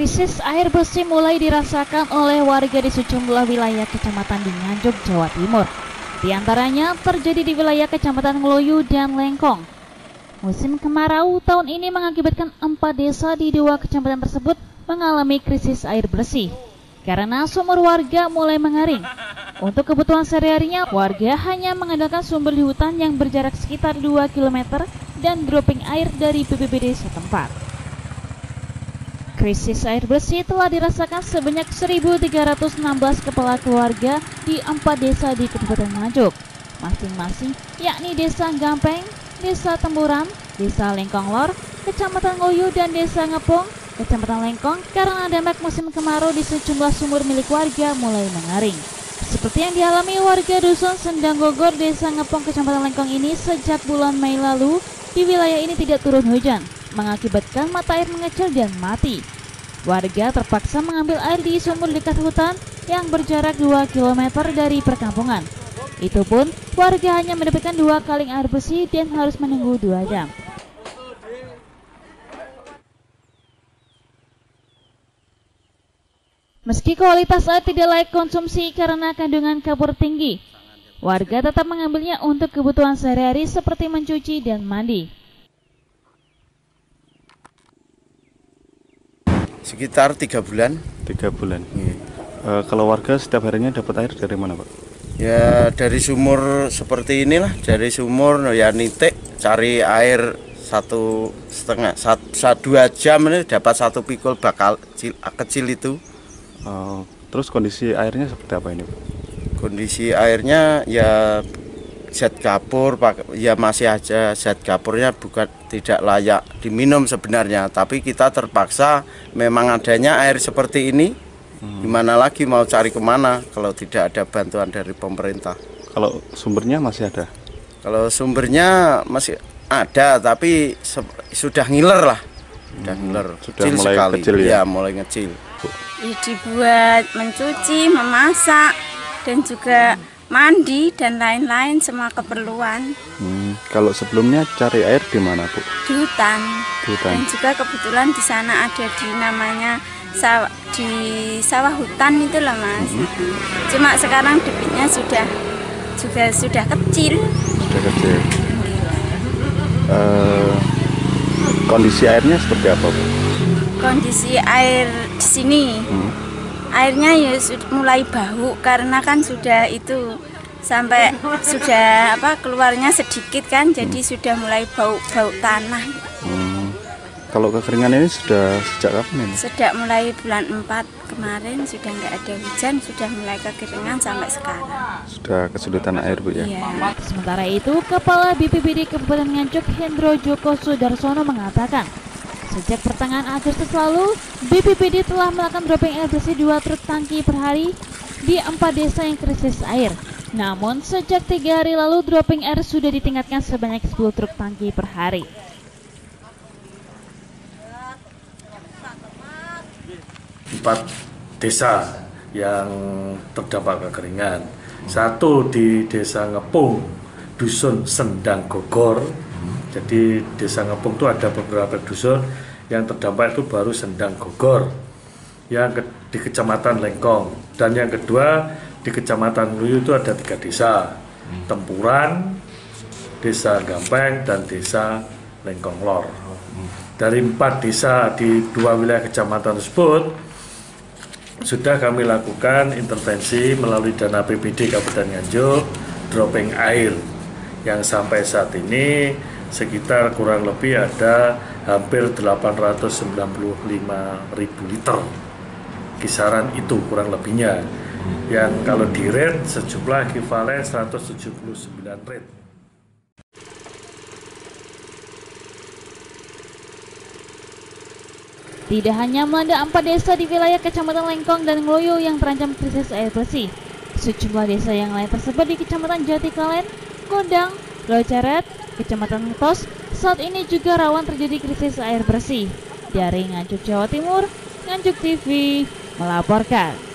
Krisis air bersih mulai dirasakan oleh warga di sejumlah wilayah kecamatan di Nganjuk, Jawa Timur. Di antaranya terjadi di wilayah kecamatan Ngeloyu dan Lengkong. Musim kemarau tahun ini mengakibatkan empat desa di dua kecamatan tersebut mengalami krisis air bersih karena sumur warga mulai mengering. Untuk kebutuhan sehari-harinya, warga hanya mengandalkan sumber di hutan yang berjarak sekitar 2 km dan dropping air dari BPBD setempat. Krisis air bersih telah dirasakan sebanyak 1.316 kepala keluarga di empat desa di Kabupaten Nganjuk, masing-masing yakni Desa Gampeng, Desa Temburan, Desa Lengkong Lor, Kecamatan Ngoyu, dan Desa Ngepung, Kecamatan Lengkong karena dampak musim kemarau di sejumlah sumur milik warga mulai mengering. Seperti yang dialami warga Dusun Sendang Gogor, Desa Ngepong, Kecamatan Lengkong ini sejak bulan Mei lalu, di wilayah ini tidak turun hujan, mengakibatkan mata air mengecil dan mati. Warga terpaksa mengambil air di sumur dekat hutan yang berjarak 2 km dari perkampungan. Itu pun warga hanya mendapatkan dua kaleng air bersih dan harus menunggu dua jam. Meski kualitas air tidak layak konsumsi karena kandungan kapur tinggi, warga tetap mengambilnya untuk kebutuhan sehari-hari seperti mencuci dan mandi. Sekitar tiga bulan. Tiga bulan. Iya. E, kalau warga setiap harinya dapat air dari mana, Pak? Ya dari sumur seperti inilah, dari sumur ya nitik cari air satu setengah, satu, dua jam ini dapat satu pikul bakal kecil, kecil itu. E, terus kondisi airnya seperti apa ini, Pak? Kondisi airnya ya zat kapur pak ya masih aja zat kapurnya bukan tidak layak diminum sebenarnya tapi kita terpaksa memang adanya air seperti ini. Hmm. gimana lagi mau cari ke mana kalau tidak ada bantuan dari pemerintah? Kalau sumbernya masih ada? Kalau sumbernya masih ada tapi sudah ngiler lah. Sudah hmm, ngiler. sudah kecil mulai sekali. kecil ya? ya mulai ngecil dibuat mencuci memasak dan juga mandi dan lain-lain semua keperluan. Hmm, kalau sebelumnya cari air di mana bu? Di hutan. Di hutan. Dan juga kebetulan di sana ada di namanya sawah di sawah hutan itu loh mas. Hmm. Cuma sekarang debitnya sudah juga sudah kecil. Sudah kecil. Uh, kondisi airnya seperti apa bu? Kondisi air di sini. Hmm airnya ya mulai bau karena kan sudah itu sampai sudah apa keluarnya sedikit kan jadi sudah mulai bau-bau tanah. Hmm. Kalau kekeringan ini sudah sejak kapan ini? Sejak mulai bulan 4 kemarin sudah nggak ada hujan, sudah mulai kekeringan sampai sekarang. Sudah kesulitan air Bu ya? Iya. Sementara itu, Kepala BPBD Kabupaten Nganjuk Hendro Joko Sudarsono mengatakan Sejak pertengahan Agustus lalu, BPBD telah melakukan dropping air bersih 2 truk tangki per hari di empat desa yang krisis air. Namun, sejak tiga hari lalu, dropping air sudah ditingkatkan sebanyak 10 truk tangki per hari. Empat desa yang terdampak kekeringan. Satu di desa Ngepung, Dusun Sendang Gogor, jadi desa Ngepung itu ada beberapa dusun yang terdampak itu baru Sendang Gogor, yang ke, di kecamatan Lengkong, dan yang kedua di kecamatan Luyu itu ada tiga desa, Tempuran, desa Gampeng, dan desa Lengkong Lor. Dari empat desa di dua wilayah kecamatan tersebut, sudah kami lakukan intervensi melalui dana PBD Kabupaten Nganjuk, dropping air. Yang sampai saat ini sekitar kurang lebih ada hampir 895 ribu liter kisaran itu kurang lebihnya yang kalau di rate sejumlah ekivalen 179 rate Tidak hanya melanda empat desa di wilayah Kecamatan Lengkong dan Ngloyo yang terancam krisis air bersih. Sejumlah desa yang lain tersebut di Kecamatan Jati Kalen, Kondang, Loceret, Kecamatan Tos, saat ini juga rawan terjadi krisis air bersih. Dari Nganjuk Jawa Timur, Nganjuk TV melaporkan.